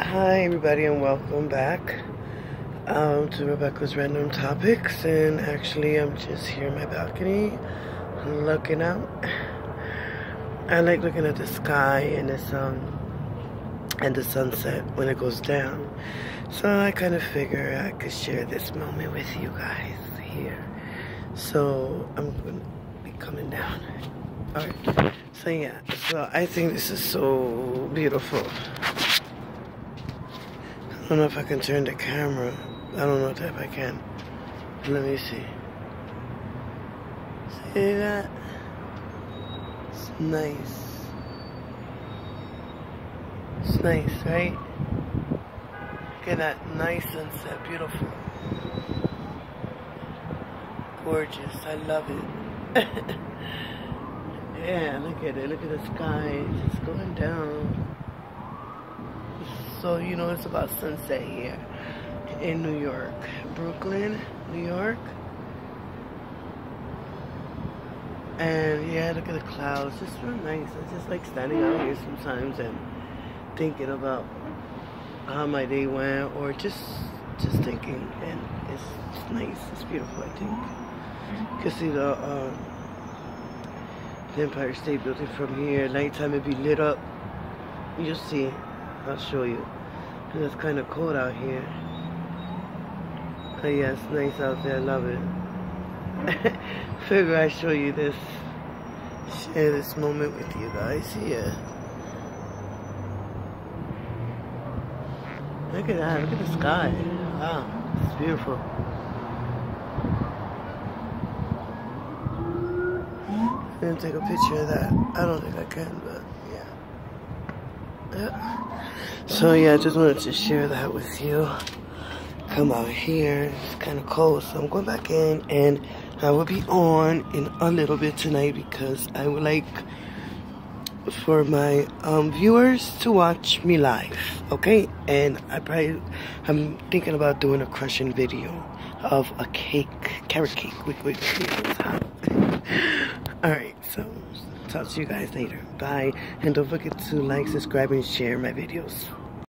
Hi everybody and welcome back um, to Rebeka's Random Topics and actually I'm just here in my balcony looking out. I like looking at the sky and the sun and the sunset when it goes down. So I kind of figure I could share this moment with you guys here. So I'm going to be coming down. Alright, so yeah, so I think this is so beautiful. I don't know if I can turn the camera. I don't know if I can. Let me see. See that? It's nice. It's nice, right? Look at that nice sunset. Beautiful. Gorgeous. I love it. yeah, look at it. Look at the sky. It's going down. So, you know, it's about sunset here in New York. Brooklyn, New York. And yeah, look at the clouds. It's real nice. I just like standing out here sometimes and thinking about how my day went or just just thinking and it's, it's nice. It's beautiful, I think. You can see the, uh, the Empire State Building from here. Nighttime it'd be lit up. You'll see. I'll show you. And it's kind of cold out here. But yeah, it's nice out there. I love it. Figure I show you this. Share this moment with you guys here. Look at that. Look at the sky. Wow. It's beautiful. I'm gonna take a picture of that. I don't think I can, but. So yeah, I just wanted to share that with you. Come out here, it's kind of cold, so I'm going back in and I will be on in a little bit tonight because I would like for my um, viewers to watch me live, okay? And I probably, I'm thinking about doing a crushing video of a cake, carrot cake with whipped cream Alright, so talk to you guys later. Bye. And don't forget to like, subscribe, and share my videos.